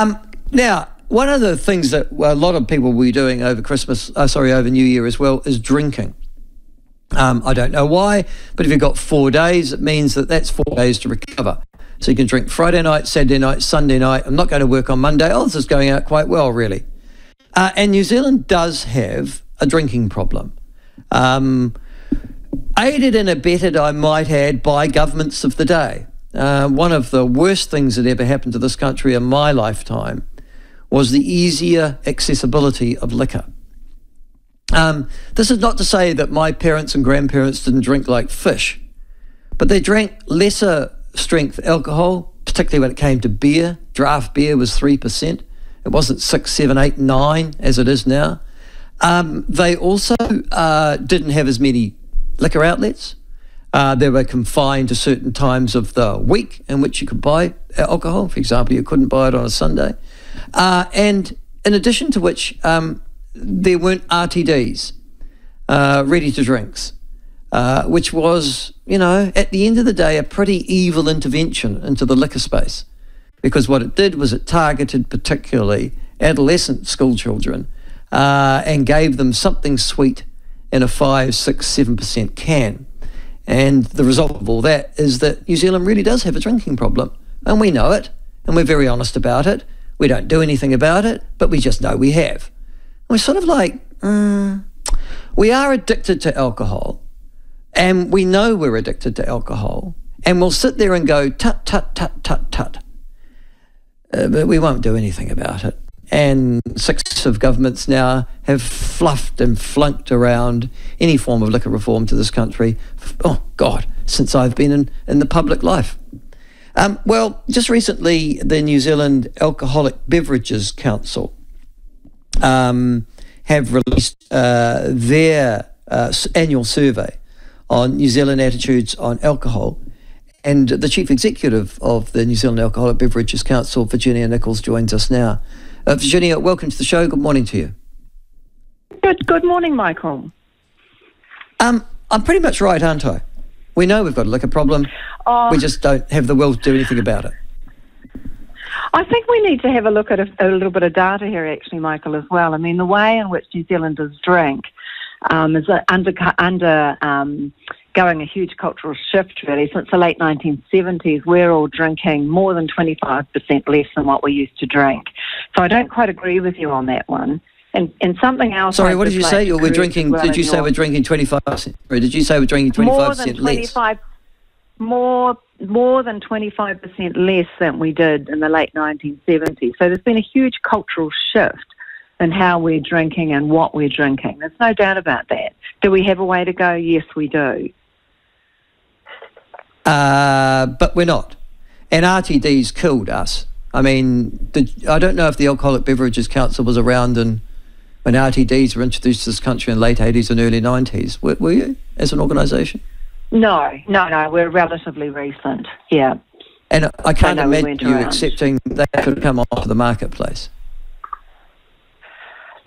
Um, now, one of the things that a lot of people will be doing over Christmas, uh, sorry, over New Year as well, is drinking. Um, I don't know why, but if you've got four days, it means that that's four days to recover. So you can drink Friday night, Saturday night, Sunday night. I'm not going to work on Monday. Oh, this is going out quite well, really. Uh, and New Zealand does have a drinking problem. Um, aided and abetted, I might add, by governments of the day. Uh, one of the worst things that ever happened to this country in my lifetime was the easier accessibility of liquor. Um, this is not to say that my parents and grandparents didn't drink like fish, but they drank lesser strength alcohol, particularly when it came to beer. Draft beer was 3%. It wasn't 6, 7, 8, 9 as it is now. Um, they also uh, didn't have as many liquor outlets. Uh, they were confined to certain times of the week in which you could buy alcohol. For example, you couldn't buy it on a Sunday. Uh, and in addition to which, um, there weren't RTDs, uh, ready to drinks, uh, which was, you know, at the end of the day, a pretty evil intervention into the liquor space. Because what it did was it targeted particularly adolescent school children uh, and gave them something sweet in a 5, 6, 7% can. And the result of all that is that New Zealand really does have a drinking problem. And we know it, and we're very honest about it. We don't do anything about it, but we just know we have. we're sort of like, mm, we are addicted to alcohol, and we know we're addicted to alcohol, and we'll sit there and go, tut, tut, tut, tut, tut. Uh, but we won't do anything about it. And successive governments now have fluffed and flunked around any form of liquor reform to this country. Oh, God, since I've been in, in the public life. Um, well, just recently, the New Zealand Alcoholic Beverages Council um, have released uh, their uh, annual survey on New Zealand attitudes on alcohol. And the chief executive of the New Zealand Alcoholic Beverages Council, Virginia Nicholls, joins us now. Uh, Virginia, welcome to the show. Good morning to you. Good, good morning, Michael. Um, I'm pretty much right, aren't I? We know we've got a liquor problem. Oh, we just don't have the will to do anything about it. I think we need to have a look at a, a, little bit of data here, actually, Michael, as well. I mean, the way in which New Zealanders drink um, is under, under um, going a huge cultural shift, really. Since the late 1970s, we're all drinking more than 25% less than what we used to drink. So I don't quite agree with you on that one. And, and something else. Sorry, what did you like say? We're drinking. Well did you say we're drinking twenty five percent? Or did you say we're drinking twenty five percent less? More more than twenty five percent less than we did in the late nineteen seventies. So there's been a huge cultural shift in how we're drinking and what we're drinking. There's no doubt about that. Do we have a way to go? Yes, we do. Uh, but we're not. And RTD's killed us. I mean, the, I don't know if the Alcoholic Beverages Council was around in when RTDs were introduced to this country in the late 80s and early 90s. Were, were you as an organisation? No, no, no. We're relatively recent. Yeah. And I can't I imagine we you around. accepting that could come off the marketplace.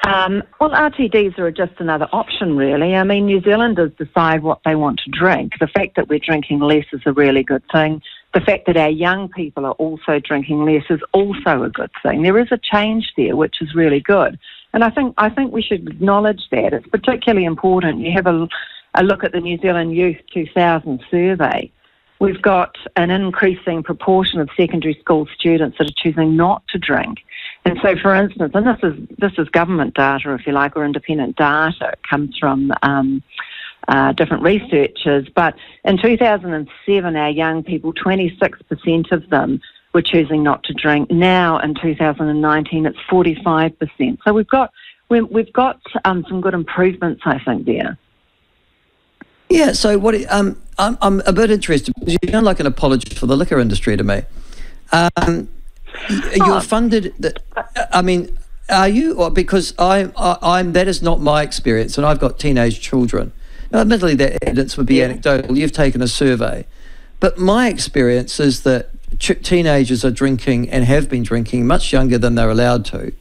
Um, well, RTDs are just another option, really. I mean, New Zealanders decide what they want to drink. The fact that we're drinking less is a really good thing. The fact that our young people are also drinking less is also a good thing. There is a change there, which is really good. And I think I think we should acknowledge that. It's particularly important. You have a, a look at the New Zealand Youth 2000 survey. We've got an increasing proportion of secondary school students that are choosing not to drink. And so, for instance, and this is this is government data, if you like, or independent data. It comes from um, uh, different researchers. But in 2007, our young people, 26% of them were choosing not to drink. Now in 2019, it's 45%. So we've got we've got um, some good improvements, I think, there. Yeah. So what? Um, I'm I'm a bit interested because you sound like an apologist for the liquor industry to me. Um, you're oh. funded. That I mean, are you? Or because I, I I'm that is not my experience, and I've got teenage children. Now, admittedly, that evidence would be yeah. anecdotal. You've taken a survey, but my experience is that teenagers are drinking and have been drinking much younger than they're allowed to.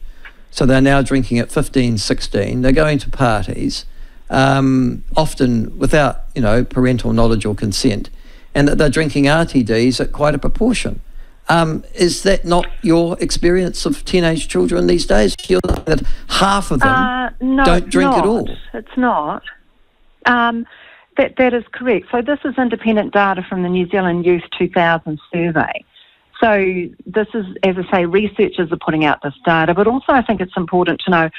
So they're now drinking at 15, 16. They're going to parties, um, often without, you know, parental knowledge or consent, and that they're drinking RTDs at quite a proportion. Um, is that not your experience of teenage children these days? You're that half of them Uh, no, don't drink at all. It's not. Um, that that is correct. So this is independent data from the New Zealand Youth 2000 survey. So this is, as I say, researchers are putting out this data, but also I think it's important to know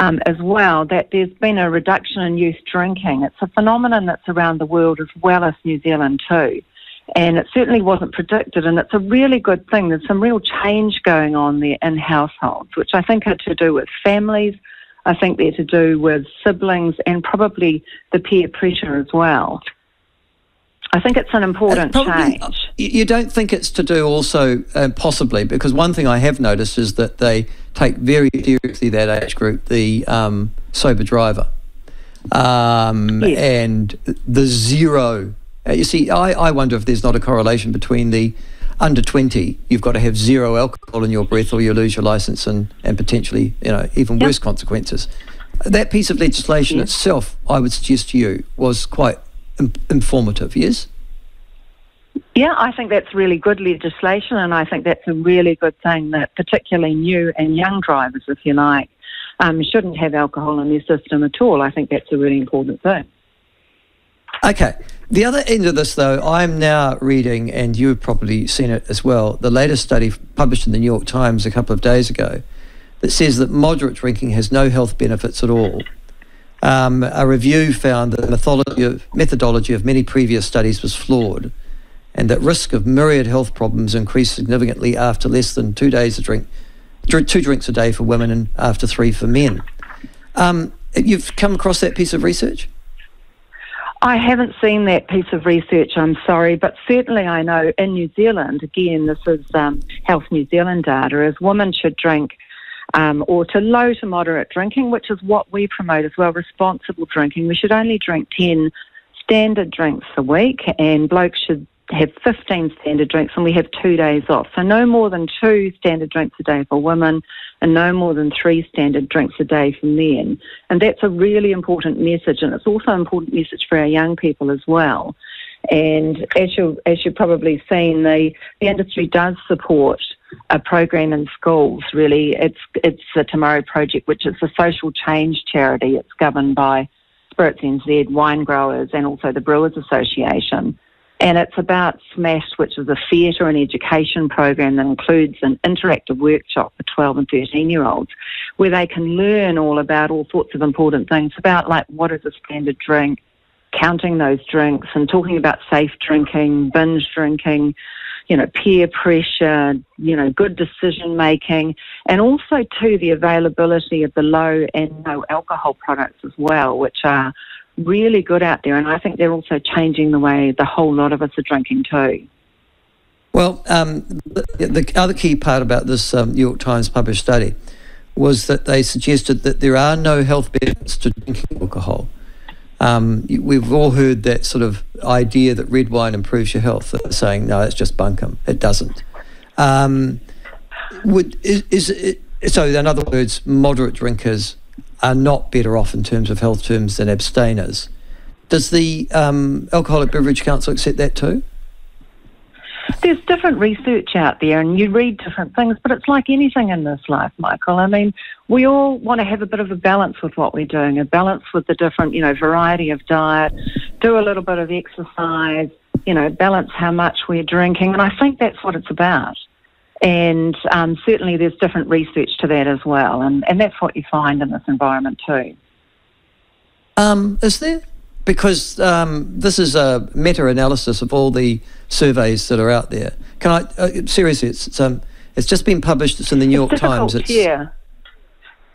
um, as well that there's been a reduction in youth drinking. It's a phenomenon that's around the world as well as New Zealand too. And it certainly wasn't predicted, and it's a really good thing. There's some real change going on there in households, which I think are to do with families. I think they're to do with siblings and probably the peer pressure as well. I think it's an important Uh, probably- change. You you don't think it's to do also, uh, possibly, because one thing I have noticed is that they take very seriously that age group, the um, sober driver. Um, Yes. And the zero. Uh, you see, I, I wonder if there's not a correlation between the under 20, you've got to have zero alcohol in your breath or you lose your license and, and potentially, you know, even Yep. worse consequences. That piece of legislation Yes. itself, I would suggest to you, was quite in- informative, yes? Yeah, I think that's really good legislation, and I think that's a really good thing that particularly new and young drivers, if you like, um, shouldn't have alcohol in their system at all. I think that's a really important thing. Okay. The other end of this, though, I'm now reading, and you've probably seen it as well, the latest study published in the New York Times a couple of days ago that says that moderate drinking has no health benefits at all. Um, a review found that the methodology of, many previous studies was flawed and that risk of myriad health problems increased significantly after less than two days of drink, dr- two drinks a day for women and after three for men. Um, you've come across that piece of research? I haven't seen that piece of research, I'm sorry, but certainly I know in New Zealand, again, this is um, Health New Zealand data, is women should drink um, or to low to moderate drinking, which is what we promote as well, responsible drinking. We should only drink 10 standard drinks a week, and blokes should have 15 standard drinks, and we have two days off. So no more than two standard drinks a day for women, and no more than three standard drinks a day for men. And that's a really important message, and it's also an important message for our young people as well. And as you as you've probably seen, the, the industry does support a program in schools. Really, it's it's the Tomorrow Project, which is a social change charity. It's governed by Spirits NZ, wine growers, and also the Brewers Association. And it's about SMASH, which is a theatre and education program that includes an interactive workshop for 12 and 13 year olds where they can learn all about all sorts of important things. About like what is a standard drink, counting those drinks and talking about safe drinking, binge drinking, you know, peer pressure, you know, good decision making, and also too the availability of the low and no alcohol products as well, which are really good out there. And I think they're also changing the way the whole lot of us are drinking too. Well, um, the, the other key part about this um, New York Times published study was that they suggested that there are no health benefits to drinking alcohol. Um, we've all heard that sort of idea that red wine improves your health. Saying no, it's just bunkum. It doesn't. Um, would is, is it, so? In other words, moderate drinkers are not better off in terms of health terms than abstainers. Does the um, Alcoholic Beverage Council accept that too? There's different research out there, and you read different things, but it's like anything in this life, Michael. I mean, we all want to have a bit of a balance with what we're doing, a balance with the different, you know, variety of diet, do a little bit of exercise, you know, balance how much we're drinking, and I think that's what it's about. And um, certainly there's different research to that as well, and, and that's what you find in this environment too. Um, is there? Because um, this is a meta-analysis of all the surveys that are out there. Can I uh, seriously? It's it's, um, it's just been published. It's in the New York it's difficult, Times. It's yeah.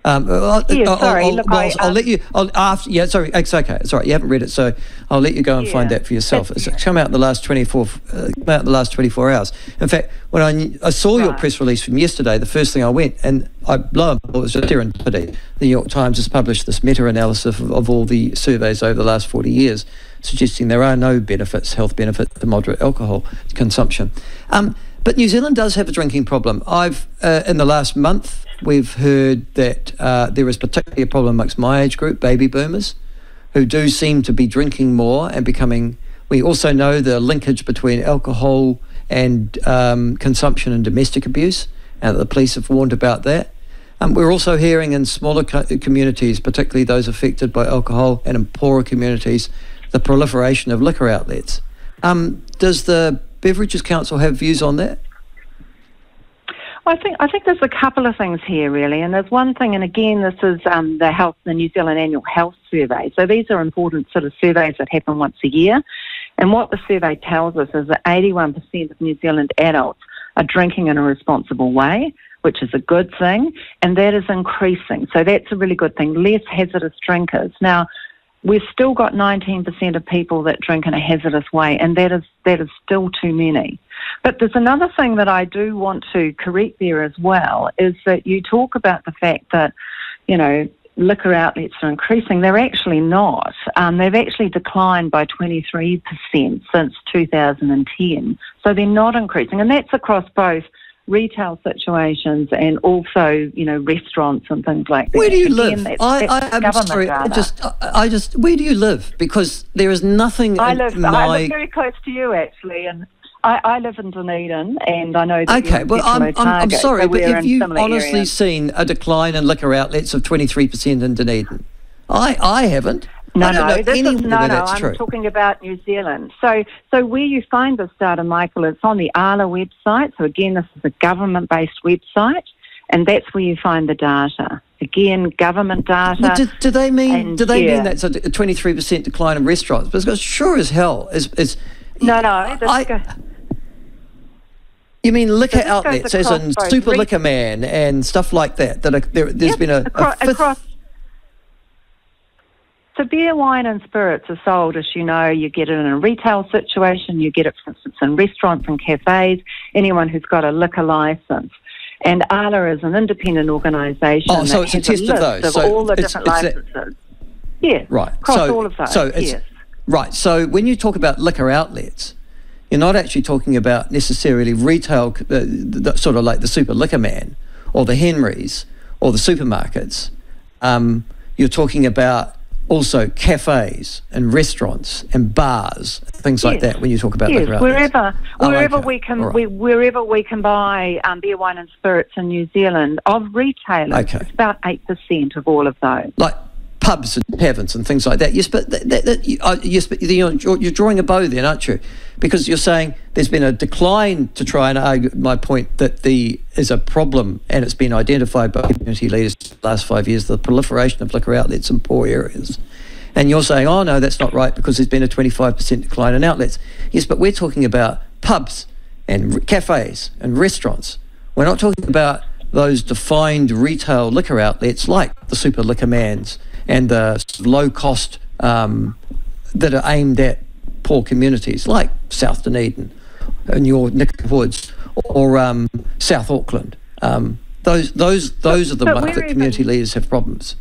Um, I'll, Yeah, I'll, sorry, I'll, look, well, I, I'll um, let you. I'll, after, yeah, sorry, it's okay. It's all right. You haven't read it, so I'll let you go and find that for yourself. It's come out in the last twenty four. Uh, come out in the last twenty four hours. In fact, when I, I saw your press release from yesterday, the first thing I went and I lo and behold, it was just serendipity. The New York Times has published this meta analysis of, of all the surveys over the last forty years, suggesting there are no benefits, health benefits to moderate alcohol consumption. Um, but New Zealand does have a drinking problem. I've uh, in the last month we've heard that uh, there is particularly a problem amongst my age group, baby boomers, who do seem to be drinking more and becoming. We also know the linkage between alcohol and um, consumption and domestic abuse. And the police have warned about that. Um, we're also hearing in smaller co- communities, particularly those affected by alcohol, and in poorer communities, the proliferation of liquor outlets. Um, does the Beverages Council have views on that? I think I think there's a couple of things here really, and there's one thing, and again, this is um, the health, the New Zealand Annual Health Survey. So these are important sort of surveys that happen once a year, and what the survey tells us is that 81% of New Zealand adults are drinking in a responsible way, which is a good thing, and that is increasing. So that's a really good thing. Less hazardous drinkers now we've still got 19% of people that drink in a hazardous way, and that is that is still too many. But there's another thing that I do want to correct there as well is that you talk about the fact that, you know, liquor outlets are increasing. They're actually not. Um, they've actually declined by 23% since 2010. So they're not increasing, and that's across both retail situations and also, you know, restaurants and things like that. Where do you Again, live? That's, I, that's I, am sorry. I just, I just, where do you live? Because there is nothing. I live. My... I live very close to you, actually, and. I, I live in Dunedin, and I know that. Okay, well, I'm, I'm, I'm, sorry, so but have you honestly areas. seen a decline in liquor outlets of 23% in Dunedin? I, I haven't. No, no, this is, no, no. I'm true. talking about New Zealand. So, so where you find this data, Michael, it's on the ALA website. So again, this is a government-based website, and that's where you find the data. Again, government data. Do, do, they mean? do they yeah. mean that's a 23 percent decline in restaurants? Because sure as hell is is. No, no. I, you mean liquor outlets, as in Super Liquor Man and stuff like that? That are, there, has yep, been a, across, a across so beer, wine and spirits are sold, as you know, you get it in a retail situation, you get it, for instance, in restaurants and cafes, anyone who's got a liquor licence. And ALA is an independent organisation. Oh, so it's a test a of those. Of so all the different licences. Yeah. Right. Across so, all of those. So yes. Right. So when you talk about liquor outlets, you're not actually talking about necessarily retail, uh, sort of like the super liquor man or the Henrys or the supermarkets. Um, you're talking about also cafes and restaurants and bars, things yes. like that. When you talk about yes, liquor wherever oh, wherever okay. we can right. we, wherever we can buy um, beer, wine, and spirits in New Zealand of retailers, okay. it's about eight percent of all of those. Like pubs and taverns and things like that. Yes, but that, that, that, uh, yes, but you're, you're drawing a bow then, aren't you? Because you're saying there's been a decline to try and argue my point that the is a problem and it's been identified by community leaders the last five years the proliferation of liquor outlets in poor areas. And you're saying, oh no, that's not right because there's been a 25% decline in outlets. Yes, but we're talking about pubs and cafes and restaurants. We're not talking about those defined retail liquor outlets like the Super Liquor Mans and the low cost um, that are aimed at poor communities like South Dunedin and your Nick Woods or um, South Auckland. Um, those those those but, are the ones that community even, leaders have problems.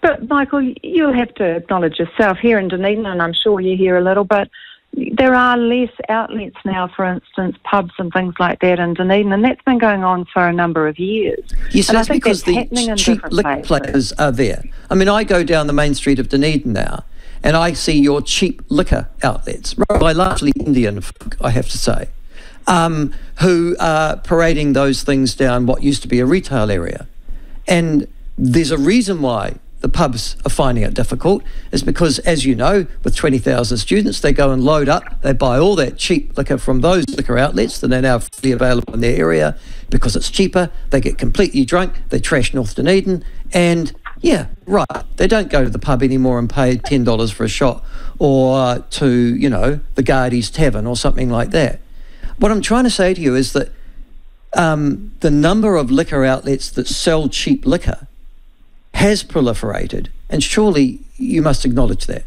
But Michael, you'll have to acknowledge yourself here in Dunedin, and I'm sure you hear a little, but there are less outlets now, for instance, pubs and things like that in Dunedin, and that's been going on for a number of years. Yes, and that's because the cheap liquor players are there. I mean, I go down the main street of Dunedin now, and I see your cheap liquor outlets, by largely Indian folk, I have to say, um, who are parading those things down what used to be a retail area. And there's a reason why the pubs are finding it difficult is because, as you know, with 20,000 students, they go and load up, they buy all that cheap liquor from those liquor outlets that are now freely available in their area because it's cheaper. They get completely drunk, they trash North Dunedin, and yeah, right, they don't go to the pub anymore and pay $10 for a shot or to, you know, the Gardies Tavern or something like that. What I'm trying to say to you is that um, the number of liquor outlets that sell cheap liquor has proliferated, and surely you must acknowledge that.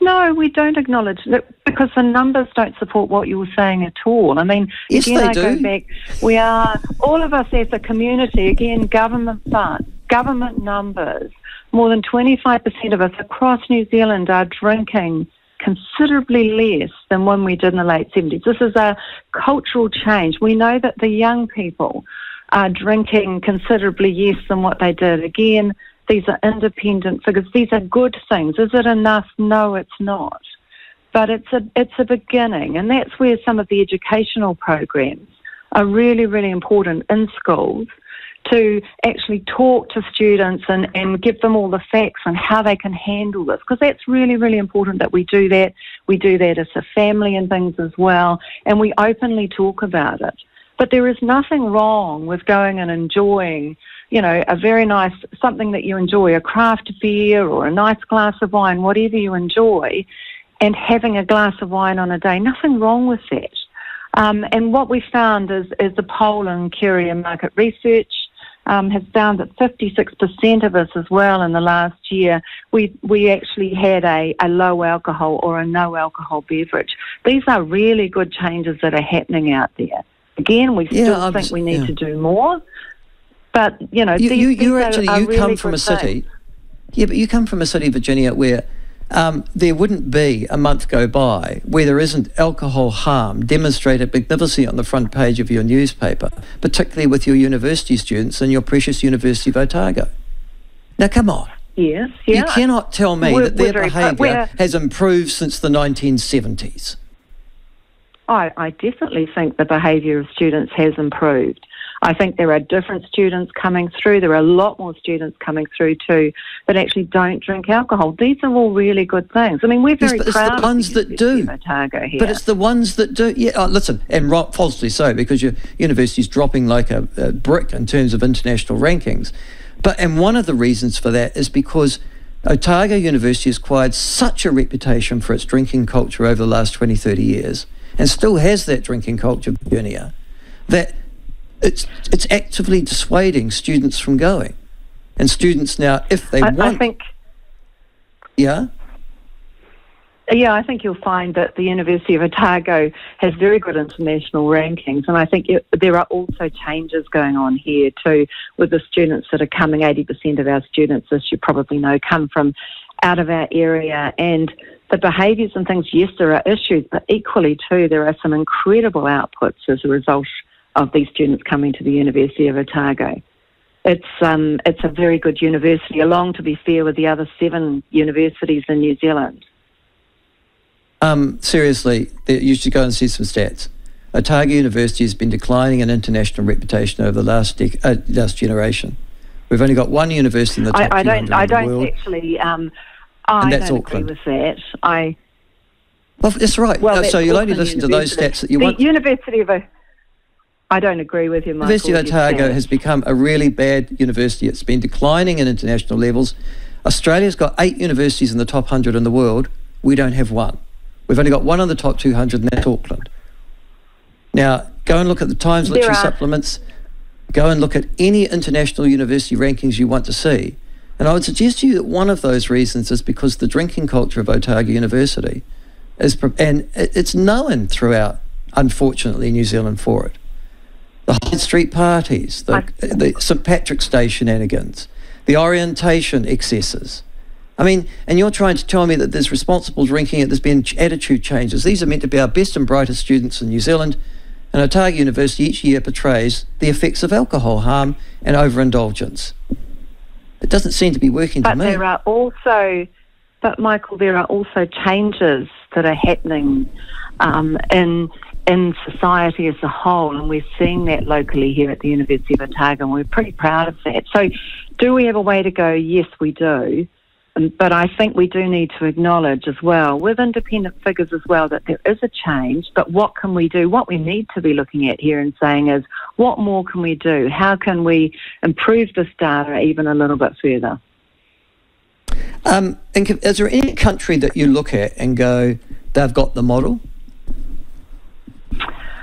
No, we don't acknowledge that because the numbers don't support what you were saying at all. I mean, yes, again, I do. go back. We are all of us as a community. Again, government funds, government numbers. More than 25% of us across New Zealand are drinking considerably less than when we did in the late 70s. This is a cultural change. We know that the young people are drinking considerably less than what they did. Again, these are independent figures. These are good things. Is it enough? No, it's not. but it's a it's a beginning, and that's where some of the educational programs are really really important in schools to actually talk to students and, and give them all the facts on how they can handle this because that's really really important that we do that we do that as a family and things as well and we openly talk about it but there is nothing wrong with going and enjoying you know a very nice something that you enjoy a craft beer or a nice glass of wine whatever you enjoy and having a glass of wine on a day nothing wrong with that um, and what we found is, is the poll in Curia Market Research um, has found that 56% of us as well in the last year, we, we actually had a, a low alcohol or a no alcohol beverage. These are really good changes that are happening out there. Again, we still yeah, think we need yeah. to do more, but you know, you, these, you, you actually are, you really come from a city, things. yeah, but you come from a city, Virginia, where um, there wouldn't be a month go by where there isn't alcohol harm demonstrated magnificently on the front page of your newspaper, particularly with your university students and your precious University of Otago. Now, come on. Yes, yeah. You cannot tell me we're, that their behaviour has improved since the 1970s. I, I definitely think the behaviour of students has improved. I think there are different students coming through. There are a lot more students coming through too that actually don't drink alcohol. These are all really good things. I mean, we're very yes, but proud it's the ones that do. Here. But it's the ones that do. Yeah, oh, listen, and falsely so because your university's dropping like a, a brick in terms of international rankings. But and one of the reasons for that is because Otago University has acquired such a reputation for its drinking culture over the last 20, 30 years, and still has that drinking culture, Virginia, that it's it's actively dissuading students from going. And students now, if they I, want, I think, yeah, yeah, I think you'll find that the University of Otago has very good international rankings, and I think it, there are also changes going on here too with the students that are coming. Eighty percent of our students, as you probably know, come from out of our area, and the behaviours and things. Yes, there are issues, but equally too, there are some incredible outputs as a result of these students coming to the University of Otago. It's um, it's a very good university, along to be fair with the other seven universities in New Zealand. Um, seriously, you should go and see some stats. Otago University has been declining in international reputation over the last dec- uh, last generation. We've only got one university in the top I, I don't. I don't world, actually. Um, I and that's don't Auckland. agree with that. I. Well, that's right. Well, that's so you'll only listen to those University. stats that you the want. University of. O- I don't agree with you, Michael. University of Otago has become a really bad university. It's been declining in international levels. Australia's got eight universities in the top 100 in the world. We don't have one. We've only got one in the top 200, and that's Auckland. Now, go and look at the Times There Literary are- Supplements. Go and look at any international university rankings you want to see. And I would suggest to you that one of those reasons is because the drinking culture of Otago University is, and it's known throughout, unfortunately, New Zealand for it the Hyde Street parties, the, the St Patrick's Day shenanigans, the orientation excesses. I mean, and you're trying to tell me that there's responsible drinking, and there's been attitude changes. These are meant to be our best and brightest students in New Zealand, and Otago University each year portrays the effects of alcohol harm and overindulgence. It doesn't seem to be working But to me. there are also, but Michael, there are also changes that are happening um, in in society as a whole, and we're seeing that locally here at the University of Otago, and we're pretty proud of that. So, do we have a way to go? Yes, we do. Um, But I think we do need to acknowledge as well, with independent figures as well, that there is a change. But what can we do? What we need to be looking at here and saying is, what more can we do? How can we improve this data even a little bit further? Um, is there any country that you look at and go, they've got the model?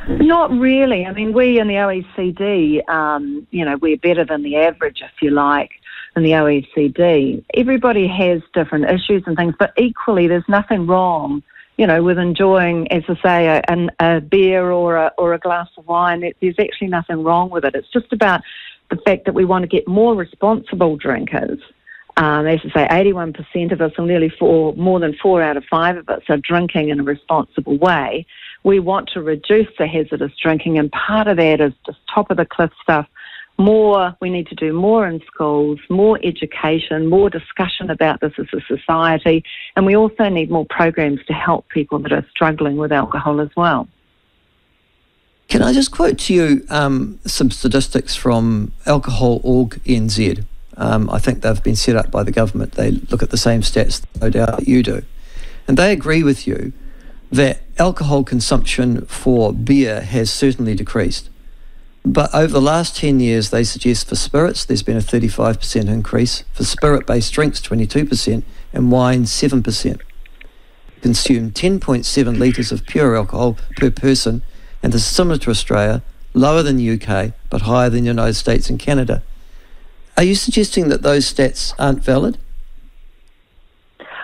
Not really. I mean, we in the OECD, um, you know, we're better than the average, if you like, in the OECD. Everybody has different issues and things, but equally, there's nothing wrong, you know, with enjoying, as I say, a, an, a beer or a, or a glass of wine. There- There's actually nothing wrong with it. It's just about the fact that we want to get more responsible drinkers. Um, as I say, 81% of us, or nearly four, more than four out of five of us, are drinking in a responsible way. We want to reduce the hazardous drinking, and part of that is just top of the cliff stuff more, we need to do more in schools, more education, more discussion about this as a society, and we also need more programs to help people that are struggling with alcohol as well. Can I just quote to you um, some statistics from Alcohol Org NZ? Um, I think they've been set up by the government. They look at the same stats, no doubt, that you do. And they agree with you that alcohol consumption for beer has certainly decreased. But over the last 10 years, they suggest for spirits, there's been a 35% increase, for spirit based drinks, 22%, and wine, 7%. Consume 10.7 litres of pure alcohol per person, and this is similar to Australia, lower than the UK, but higher than the United States and Canada. Are you suggesting that those stats aren't valid?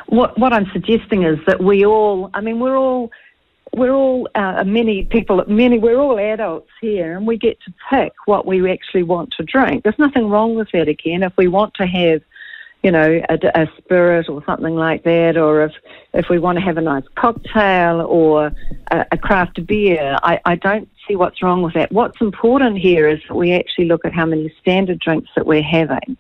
What, what I'm suggesting is that we all, I mean, we're all we're all uh, many people, many we're all adults here, and we get to pick what we actually want to drink. There's nothing wrong with that. Again, if we want to have, you know, a, a spirit or something like that, or if if we want to have a nice cocktail or a, a craft beer, I, I don't see what's wrong with that. What's important here is that we actually look at how many standard drinks that we're having.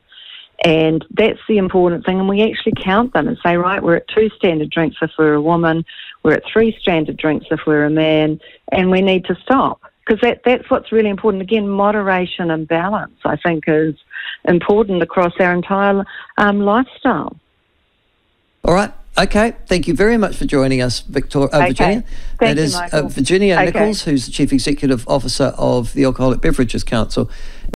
And that's the important thing. And we actually count them and say, right, we're at two standard drinks if we're a woman, we're at three standard drinks if we're a man, and we need to stop. Because that, that's what's really important. Again, moderation and balance, I think, is important across our entire um, lifestyle. All right. Okay, thank you very much for joining us, Victoria, uh, okay. Virginia. Thank that is you, uh, Virginia okay. Nicholls, who's the Chief Executive Officer of the Alcoholic Beverages Council.